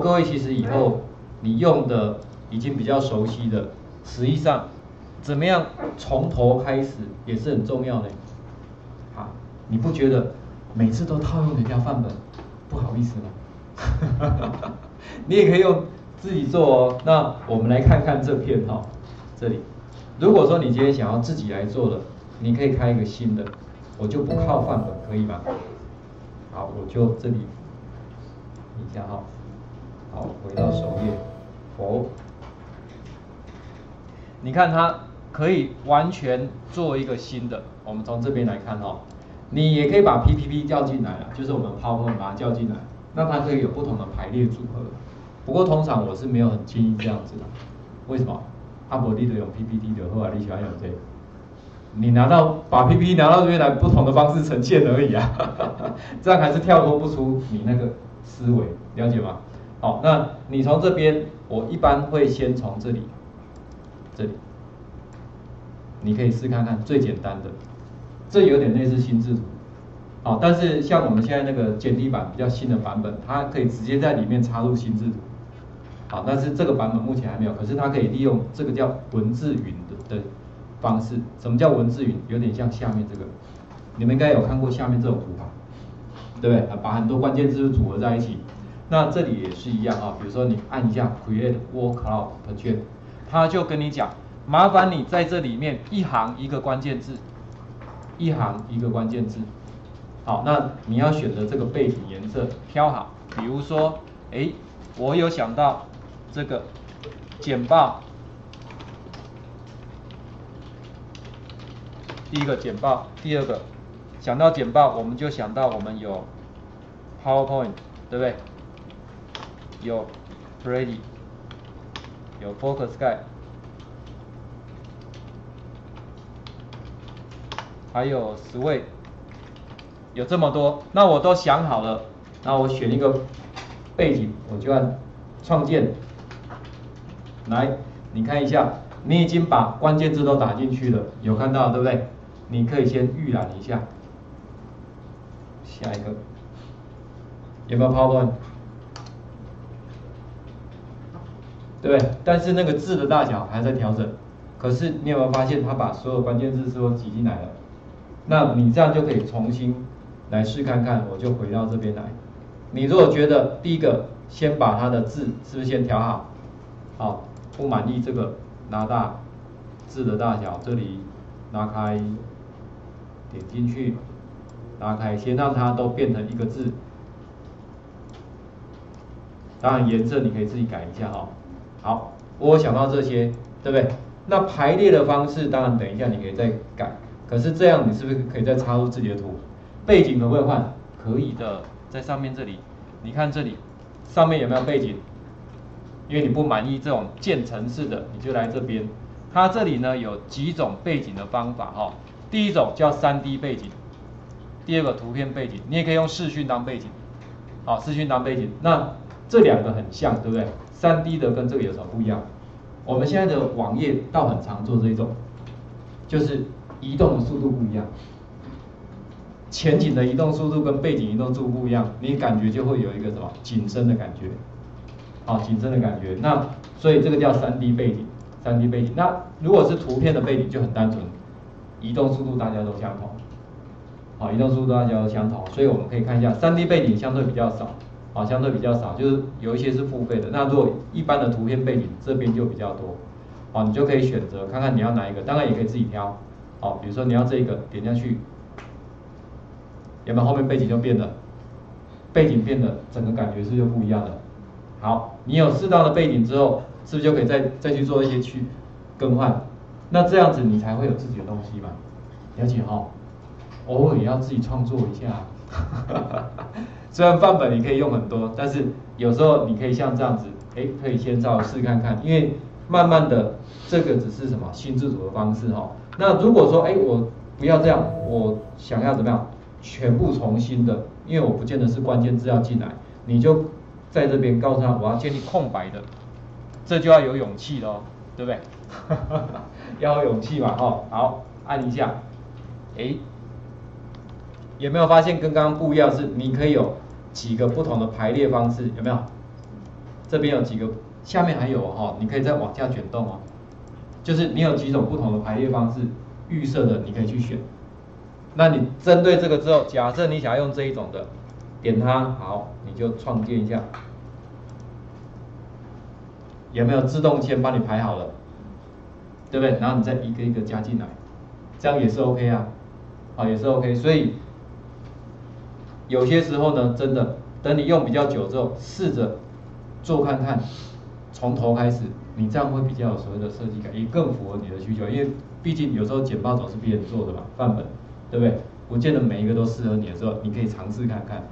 各位其实以后你用的已经比较熟悉的，实际上怎么样从头开始也是很重要的。好，你不觉得每次都套用人家范本不好意思吗？你也可以用自己做哦。那我们来看看这片哈，这里，如果说你今天想要自己来做的，你可以开一个新的，我就不靠范本，可以吗？好，我就这里一下哈。好，回到首页，哦，你看它可以完全做一个新的。我们从这边来看哦，你也可以把 PPT 叫进来了，就是我们 PowerPoint 把它叫进来，那它可以有不同的排列组合。不过通常我是没有很建议这样子的，为什么？阿伯利的用 PPT 的，后来你喜欢用这个，你拿到把 PPT 拿到这边来，不同的方式呈现而已啊，这样还是跳脱不出你那个思维，了解吗？好，那你从这边，我一般会先从这里，这里，你可以试看看最简单的，这有点类似心智图，好，但是像我们现在那个简体版比较新的版本，它可以直接在里面插入心智图，好，但是这个版本目前还没有，可是它可以利用这个叫文字云的的方式，什么叫文字云？有点像下面这个，你们应该有看过下面这种图吧？对不对？把很多关键字组合在一起。那这里也是一样啊，比如说你按一下 Create Workload Project，它就跟你讲，麻烦你在这里面一行一个关键字，一行一个关键字。好，那你要选择这个背景颜色挑好，比如说，哎，我有想到这个简报，第一个简报，第二个想到简报，我们就想到我们有 PowerPoint，对不对？有 p r e t t y 有 focus guy 还有 Sway，有这么多，那我都想好了，那我选一个背景，我就按创建，来，你看一下，你已经把关键字都打进去了，有看到对不对？你可以先预览一下，下一个，有没有 PowerPoint？对？但是那个字的大小还在调整。可是你有没有发现，它把所有关键字是都挤进来了？那你这样就可以重新来试看看。我就回到这边来。你如果觉得第一个，先把它的字是不是先调好？好，不满意这个拉大字的大小，这里拉开，点进去，拉开，先让它都变成一个字。当然颜色你可以自己改一下哈。好，我想到这些，对不对？那排列的方式，当然等一下你可以再改。可是这样，你是不是可以再插入自己的图？背景可不可以换？可以的，在上面这里，你看这里上面有没有背景？因为你不满意这种渐层式的，你就来这边。它这里呢有几种背景的方法哈。第一种叫 3D 背景，第二个图片背景，你也可以用视讯当背景。好，视讯当背景，那这两个很像，对不对？三 D 的跟这个有什么不一样？我们现在的网页倒很常做这一种，就是移动的速度不一样，前景的移动速度跟背景移动速度不一样，你感觉就会有一个什么景深的感觉，好，景深的感觉。那所以这个叫三 D 背景，三 D 背景。那如果是图片的背景就很单纯，移动速度大家都相同，好，移动速度大家都相同，所以我们可以看一下三 D 背景相对比较少。啊，相对比较少，就是有一些是付费的。那如果一般的图片背景这边就比较多，哦，你就可以选择看看你要哪一个，当然也可以自己挑。哦，比如说你要这个，点下去，有没有后面背景就变了？背景变了，整个感觉是就不一样了。好，你有适当的背景之后，是不是就可以再再去做一些去更换？那这样子你才会有自己的东西嘛？了解哈？偶尔也要自己创作一下。虽然范本你可以用很多，但是有时候你可以像这样子，哎，可以先稍微试看看，因为慢慢的这个只是什么新自主的方式哈。那如果说哎我不要这样，我想要怎么样，全部重新的，因为我不见得是关键字要进来，你就在这边告诉他我要建立空白的，这就要有勇气喽，对不对？要有勇气嘛哈。好，按一下，哎。有没有发现跟刚刚不一样？是你可以有几个不同的排列方式，有没有？这边有几个，下面还有哈，你可以再往下卷动哦。就是你有几种不同的排列方式，预设的你可以去选。那你针对这个之后，假设你想要用这一种的，点它，好，你就创建一下。有没有自动先帮你排好了？对不对？然后你再一个一个加进来，这样也是 OK 啊，啊也是 OK。所以有些时候呢，真的等你用比较久之后，试着做看看，从头开始，你这样会比较有所谓的设计感，也更符合你的需求。因为毕竟有时候简报总是别人做的嘛，范本，对不对？不见得每一个都适合你的时候，你可以尝试看看。